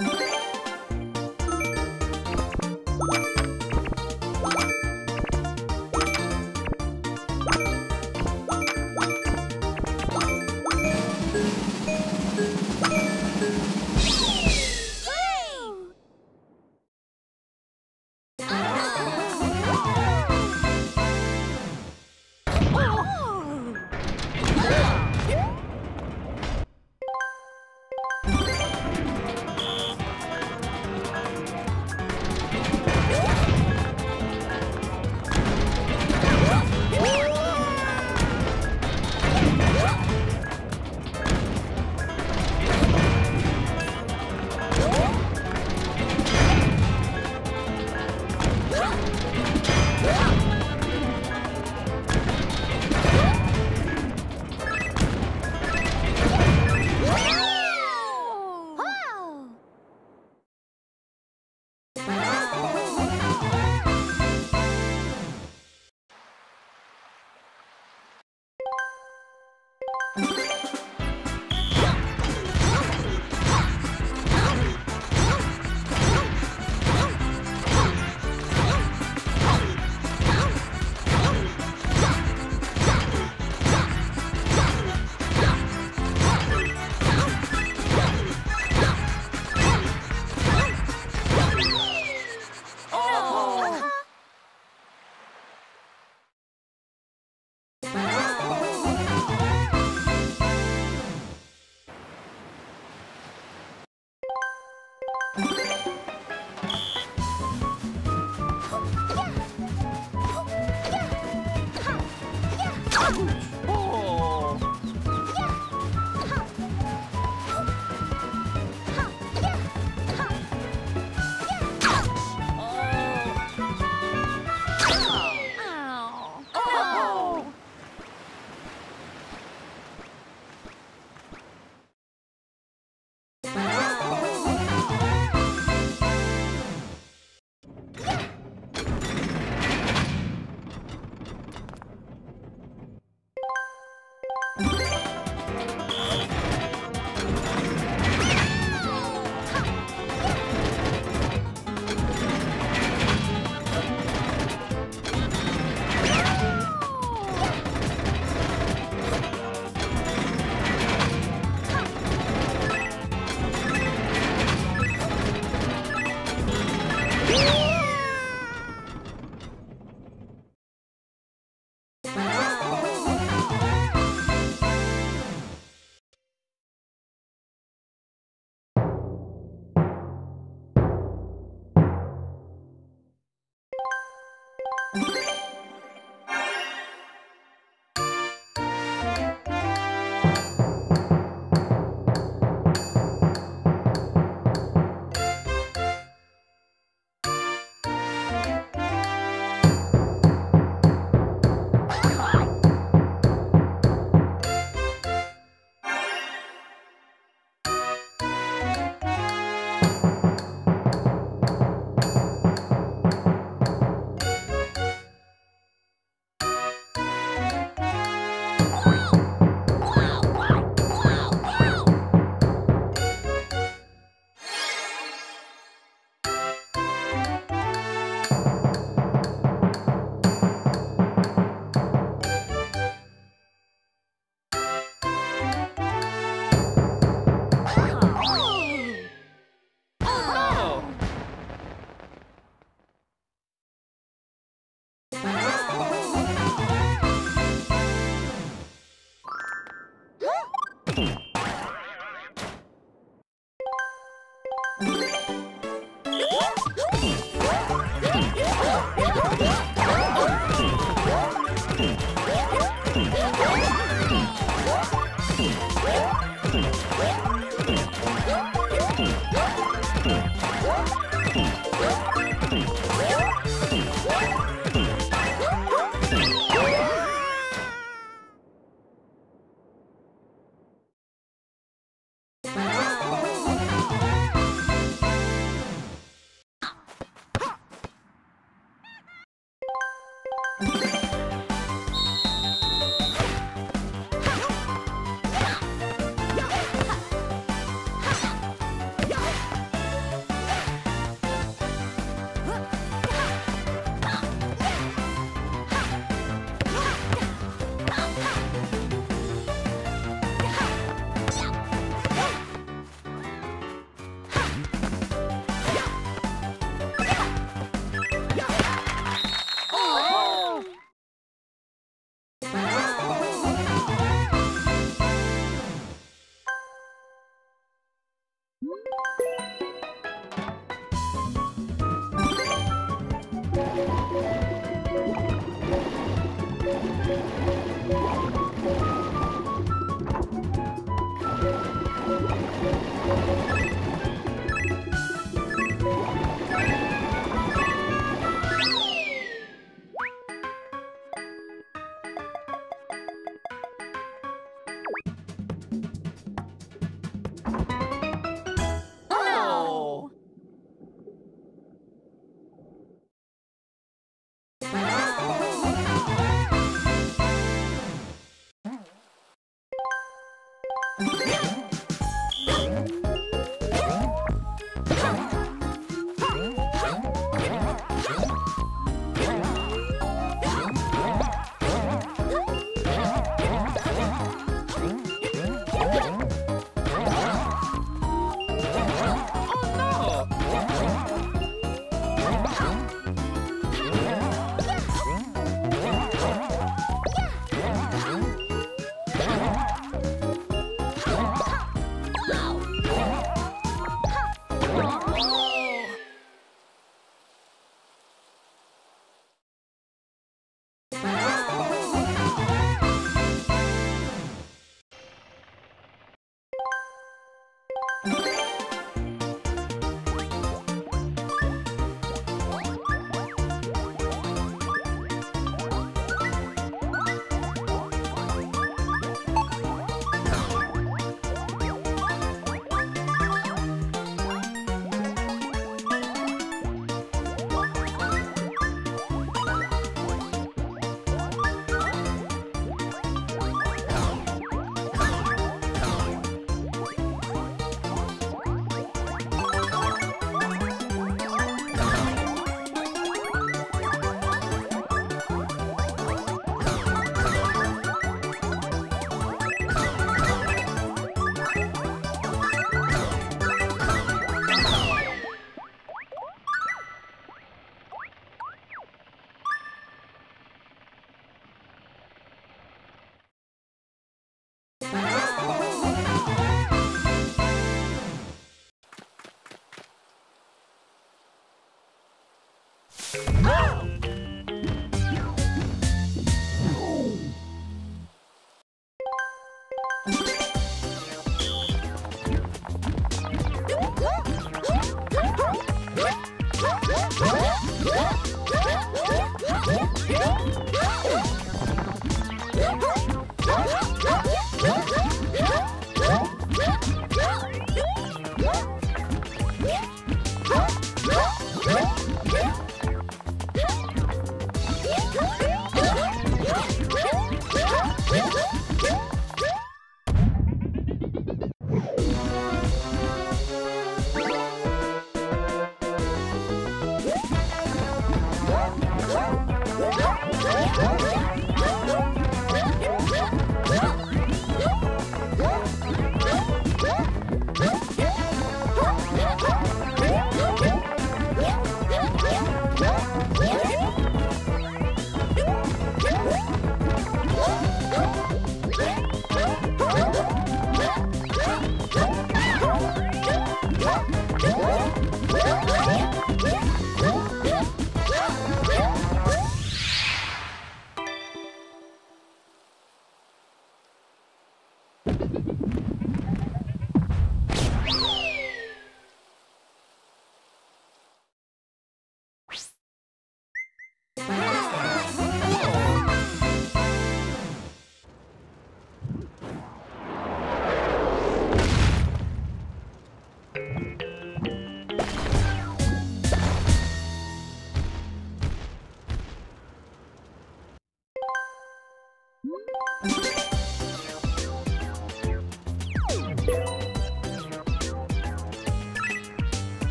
え?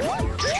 Yeah!